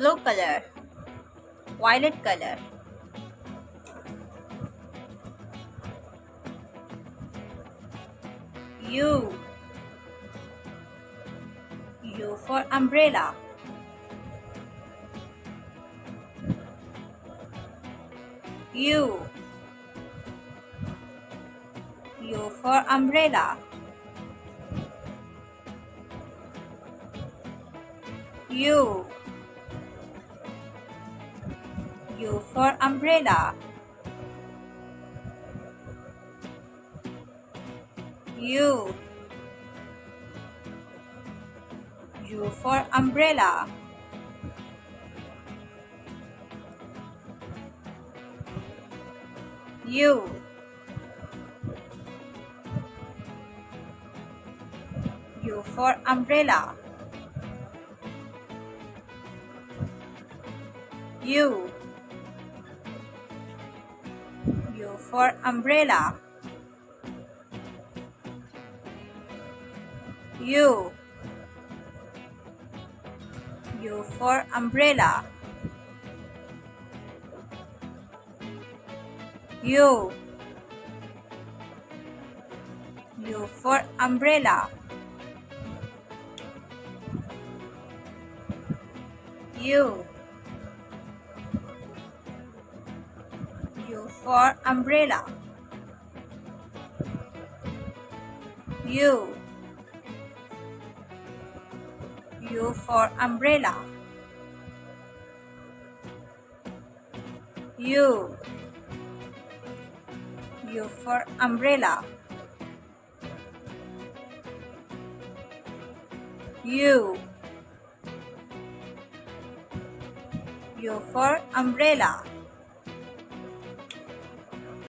blue color violet color. U. U for umbrella. U. U for umbrella. U U for umbrella. U U for umbrella. U U for umbrella. U for umbrella. U U for umbrella. U U for umbrella. U U for umbrella. U U for umbrella. U U for umbrella. U U for umbrella